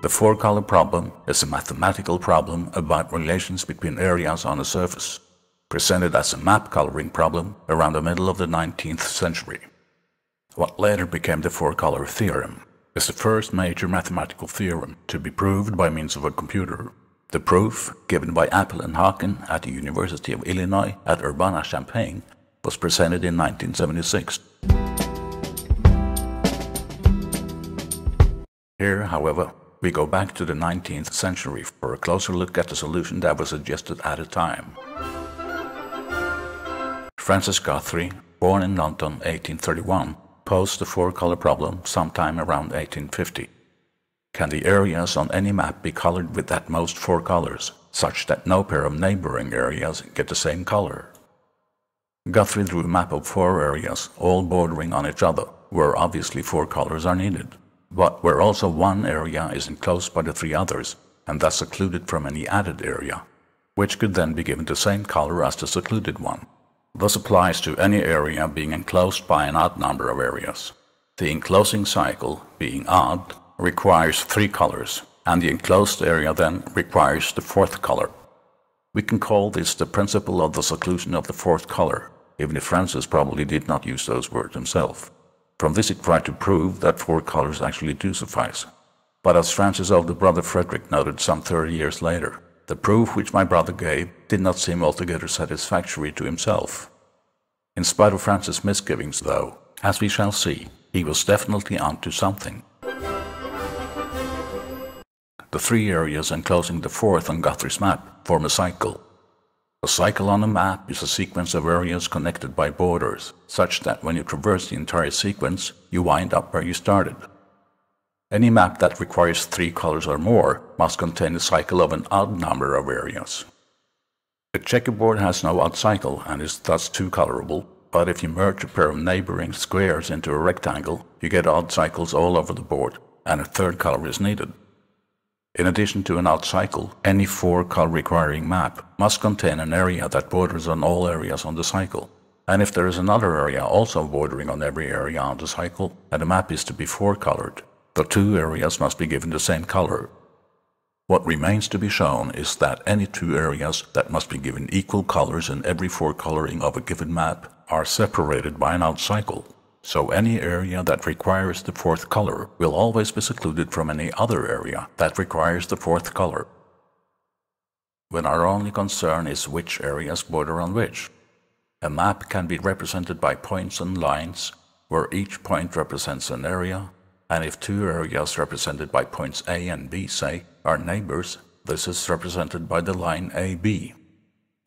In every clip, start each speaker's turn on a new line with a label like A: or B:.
A: The four-color problem is a mathematical problem about relations between areas on a surface, presented as a map coloring problem around the middle of the 19th century. What later became the four-color theorem is the first major mathematical theorem to be proved by means of a computer. The proof, given by Appel and Haken at the University of Illinois at Urbana-Champaign, was presented in 1976. Here, however, we go back to the 19th century for a closer look at the solution that was suggested at the time. Francis Guthrie, born in London 1831, posed the four-color problem sometime around 1850. Can the areas on any map be colored with at most four colors, such that no pair of neighboring areas get the same color? Guthrie drew a map of four areas, all bordering on each other, where obviously four colors are needed but where also one area is enclosed by the three others and thus secluded from any added area, which could then be given the same color as the secluded one. This applies to any area being enclosed by an odd number of areas. The enclosing cycle, being odd, requires three colors, and the enclosed area then requires the fourth color. We can call this the principle of the seclusion of the fourth color, even if Francis probably did not use those words himself. From this it tried to prove that four colors actually do suffice. But as Francis of the brother Frederick noted some 30 years later, the proof which my brother gave did not seem altogether satisfactory to himself. In spite of Francis' misgivings, though, as we shall see, he was definitely onto something. The three areas enclosing the fourth on Guthrie's map form a cycle, a cycle on a map is a sequence of areas connected by borders, such that when you traverse the entire sequence, you wind up where you started. Any map that requires three colors or more must contain a cycle of an odd number of areas. A checkerboard has no odd cycle and is thus two-colorable, but if you merge a pair of neighboring squares into a rectangle, you get odd cycles all over the board, and a third color is needed. In addition to an odd cycle, any four-color requiring map must contain an area that borders on all areas on the cycle. And if there is another area also bordering on every area on the cycle, and the map is to be four-colored, the two areas must be given the same color. What remains to be shown is that any two areas that must be given equal colors in every four coloring of a given map are separated by an odd cycle so any area that requires the fourth color will always be secluded from any other area that requires the fourth color. When our only concern is which areas border on which, a map can be represented by points and lines, where each point represents an area, and if two areas represented by points A and B, say, are neighbors, this is represented by the line AB.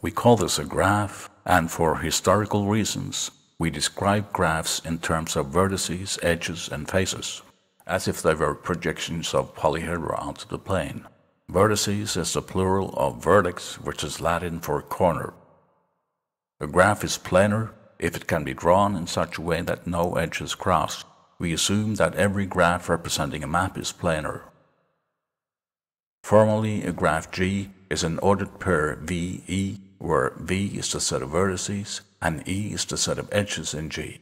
A: We call this a graph, and for historical reasons, we describe graphs in terms of vertices, edges, and faces, as if they were projections of polyhedra onto the plane. Vertices is the plural of vertex, which is Latin for corner. A graph is planar if it can be drawn in such a way that no edges cross. We assume that every graph representing a map is planar. Formally, a graph G is an ordered pair VE, where V is the set of vertices and E is the set of edges in G.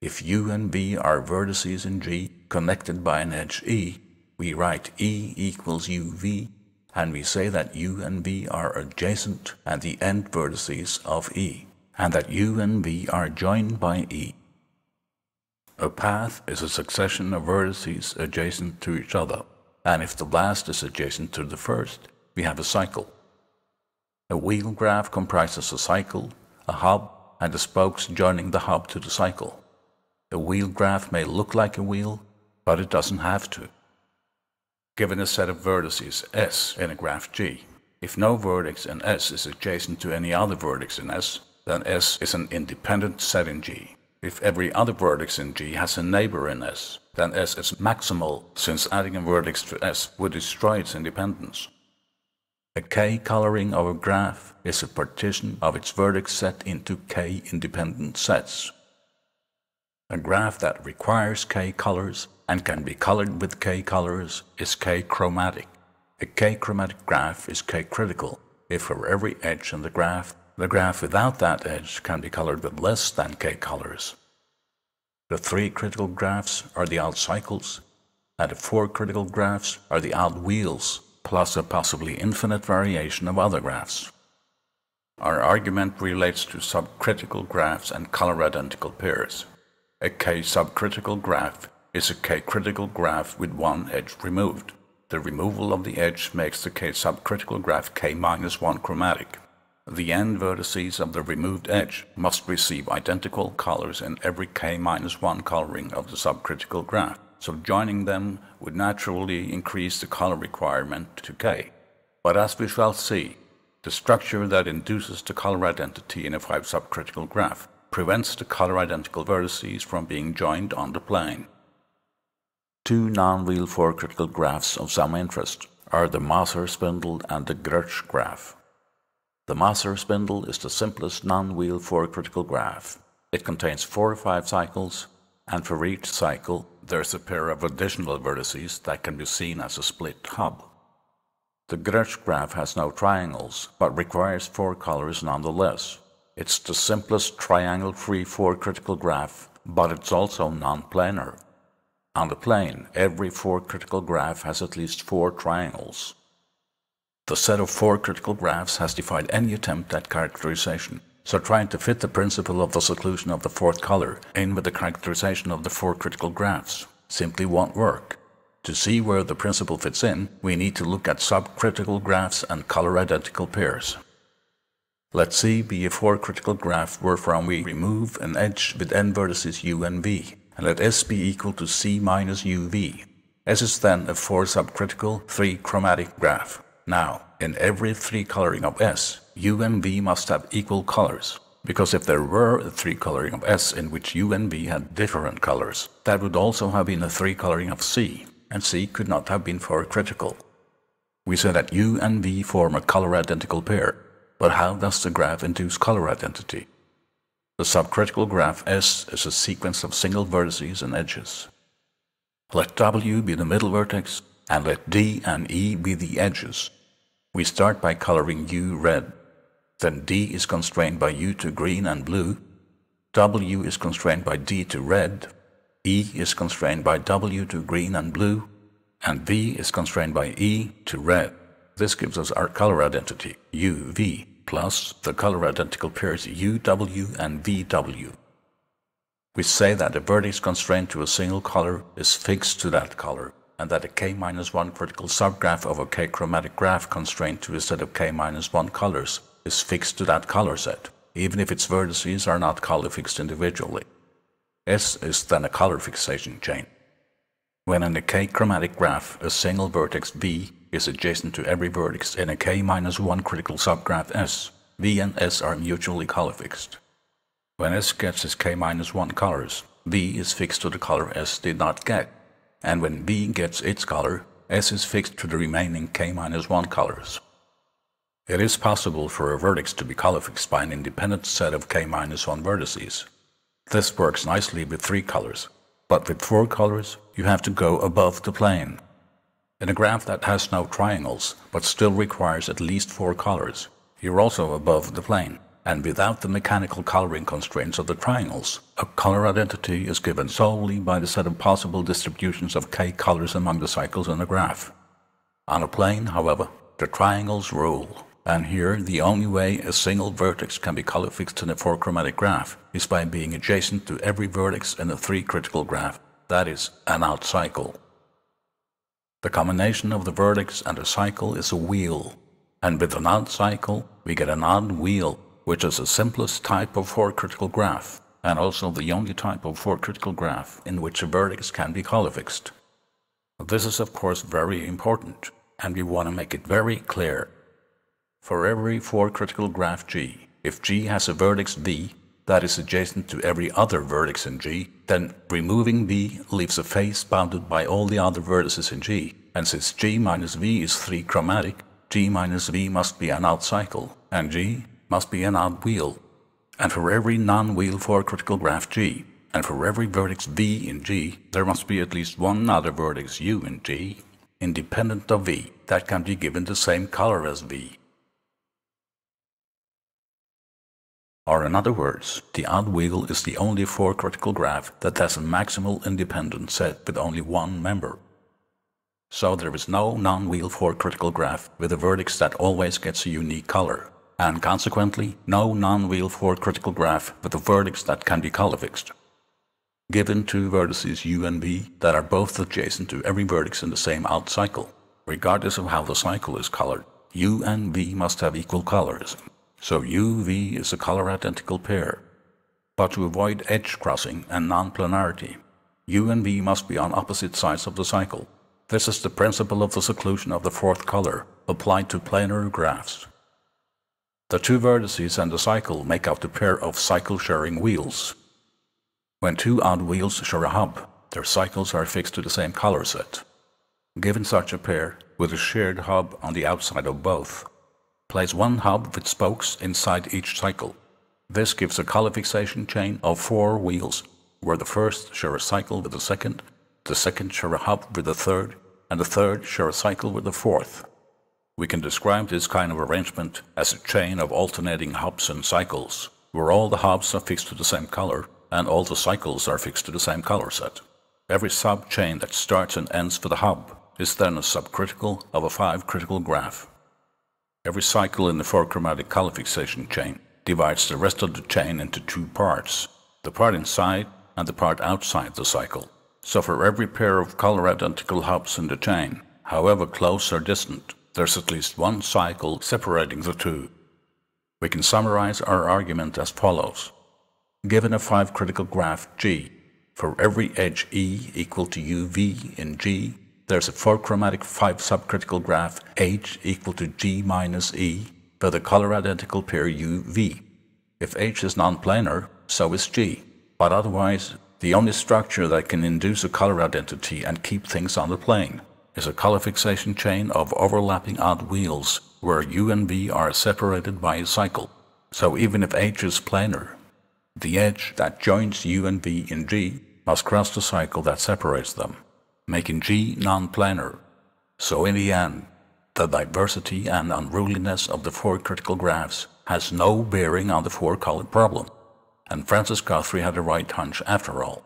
A: If U and V are vertices in G connected by an edge E, we write E equals UV, and we say that U and V are adjacent and the end vertices of E, and that U and V are joined by E. A path is a succession of vertices adjacent to each other, and if the last is adjacent to the first, we have a cycle. A wheel graph comprises a cycle, a hub, and the spokes joining the hub to the cycle. A wheel graph may look like a wheel, but it doesn't have to. Given a set of vertices S in a graph G, if no vertex in S is adjacent to any other vertex in S, then S is an independent set in G. If every other vertex in G has a neighbor in S, then S is maximal since adding a vertex to S would destroy its independence. A k-coloring of a graph is a partition of its vertex set into k independent sets. A graph that requires k colors and can be colored with k colors is k-chromatic. A k-chromatic graph is k-critical if for every edge in the graph, the graph without that edge can be colored with less than k colors. The three critical graphs are the odd cycles, and the four critical graphs are the odd wheels, plus a possibly infinite variation of other graphs. Our argument relates to subcritical graphs and color identical pairs. A k-subcritical graph is a k-critical graph with one edge removed. The removal of the edge makes the k-subcritical graph k-1 chromatic. The end vertices of the removed edge must receive identical colors in every k-1 coloring of the subcritical graph, so joining them would naturally increase the color requirement to k. But as we shall see, the structure that induces the color identity in a 5-subcritical graph prevents the color identical vertices from being joined on the plane. Two non-wheel four-critical graphs of some interest are the Moser spindle and the Grötzsch graph. The Moser spindle is the simplest non-wheel four-critical graph. It contains four or five cycles, and for each cycle there's a pair of additional vertices that can be seen as a split hub. The Grötzsch graph has no triangles, but requires four colors nonetheless. It's the simplest triangle-free four-critical graph, but it's also non-planar. On the plane, every four critical graph has at least four triangles. The set of four critical graphs has defied any attempt at characterization, so trying to fit the principle of the seclusion of the fourth color in with the characterization of the four critical graphs simply won't work. To see where the principle fits in, we need to look at subcritical graphs and color identical pairs. Let C be a four critical graph wherefrom we remove an edge with n vertices u and v and let S be equal to C minus UV. S is then a 4 subcritical 3 chromatic graph. Now, in every 3 coloring of S, U and V must have equal colors, because if there were a 3 coloring of S in which U and V had different colors, that would also have been a 3 coloring of C, and C could not have been 4 critical. We say that U and V form a color identical pair, but how does the graph induce color identity? The subcritical graph S is a sequence of single vertices and edges. Let W be the middle vertex, and let D and E be the edges. We start by coloring U red. Then D is constrained by U to green and blue. W is constrained by D to red. E is constrained by W to green and blue. And V is constrained by E to red. This gives us our color identity, UV plus the color identical pairs UW and VW. We say that a vertex constraint to a single color is fixed to that color, and that a k-1 critical subgraph of a k-chromatic graph constraint to a set of k-1 colors is fixed to that color set, even if its vertices are not color fixed individually. S is then a color fixation chain. When in a k-chromatic graph, a single vertex V is adjacent to every vertex in a k-1 critical subgraph S. V and S are mutually color fixed. When S gets its k-1 colors, V is fixed to the color S did not get, and when V gets its color, S is fixed to the remaining k-1 colors. It is possible for a vertex to be color fixed by an independent set of k-1 vertices. This works nicely with three colors, but with four colors, you have to go above the plane. In a graph that has no triangles, but still requires at least four colors, you're also above the plane, and without the mechanical coloring constraints of the triangles, a color identity is given solely by the set of possible distributions of k colors among the cycles in a graph. On a plane, however, the triangles rule, and here the only way a single vertex can be color fixed in a four chromatic graph is by being adjacent to every vertex in a three critical graph, that is, an odd cycle. The combination of the vertex and the cycle is a wheel, and with an odd cycle, we get an odd wheel, which is the simplest type of four critical graph, and also the only type of four critical graph in which a vertex can be color fixed. This is of course very important, and we want to make it very clear. For every four critical graph G, if G has a vertex V that is adjacent to every other vertex in G, then removing V leaves a face bounded by all the other vertices in G, and since G minus V is 3 chromatic, G minus V must be an odd cycle, and G must be an odd wheel. And for every non-wheel four critical graph G, and for every vertex V in G, there must be at least one other vertex U in G, independent of V, that can be given the same color as V. Or in other words, the odd wheel is the only four critical graph that has a maximal independent set with only one member. So there is no non-wheel 4 critical graph with a vertex that always gets a unique color, and consequently no non-wheel 4 critical graph with a vertex that can be color fixed. Given two vertices u and v that are both adjacent to every vertex in the same odd cycle, regardless of how the cycle is colored, u and v must have equal colors. So u, v is a color identical pair. But to avoid edge crossing and non-planarity, u and v must be on opposite sides of the cycle. This is the principle of the seclusion of the fourth color applied to planar graphs. The two vertices and the cycle make up the pair of cycle-sharing wheels. When two odd wheels share a hub, their cycles are fixed to the same color set. Given such a pair, with a shared hub on the outside of both, place one hub with spokes inside each cycle. This gives a color fixation chain of four wheels, where the first share a cycle with the second, the second share a hub with the third, and the third share a cycle with the fourth. We can describe this kind of arrangement as a chain of alternating hubs and cycles, where all the hubs are fixed to the same color and all the cycles are fixed to the same color set. Every sub-chain that starts and ends for the hub is then a subcritical of a five-critical graph. Every cycle in the four-chromatic color fixation chain divides the rest of the chain into two parts, the part inside and the part outside the cycle. So for every pair of color identical hubs in the chain, however close or distant, there's at least one cycle separating the two. We can summarize our argument as follows. Given a five critical graph G, for every edge E equal to UV in G, there's a four chromatic five subcritical graph H equal to G minus E for the color identical pair UV. If H is non-planar, so is G, but otherwise the only structure that can induce a color identity and keep things on the plane is a color fixation chain of overlapping odd wheels where U and V are separated by a cycle. So even if H is planar, the edge that joins U and V in G must cross the cycle that separates them, making G non-planar. So in the end, the diversity and unruliness of the four critical graphs has no bearing on the four-color problem, and Francis Guthrie had a right hunch after all.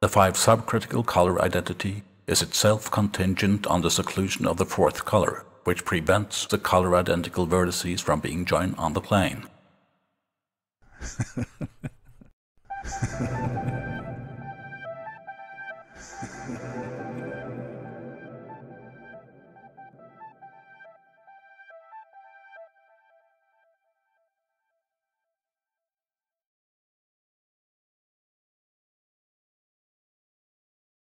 A: The five subcritical color identity is itself contingent on the seclusion of the fourth color, which prevents the color identical vertices from being joined on the plane.